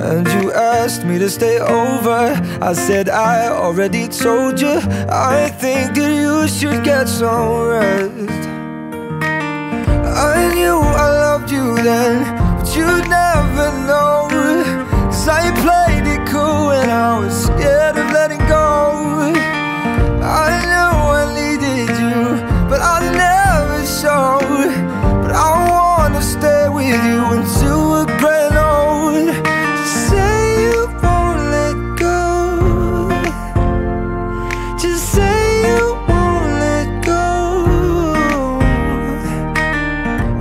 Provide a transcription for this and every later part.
And you asked me to stay over. I said I already told you. I think that you should get some rest. I knew I loved you then But you'd never know Cause I played it cool when I was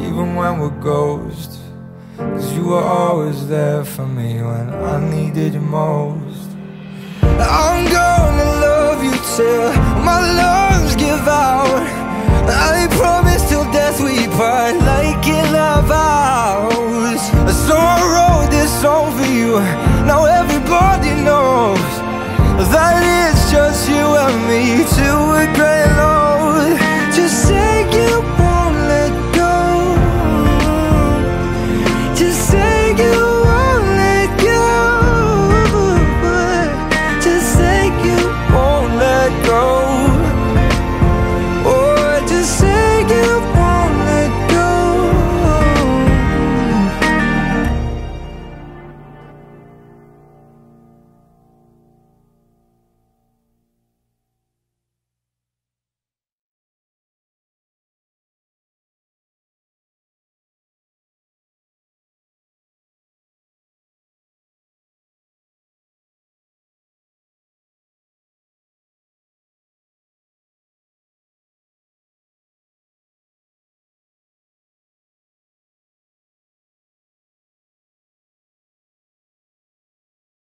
Even when we're ghosts. Cause you were always there for me when I needed you most. I'm gonna love you till my lungs give out. I promise till death we part,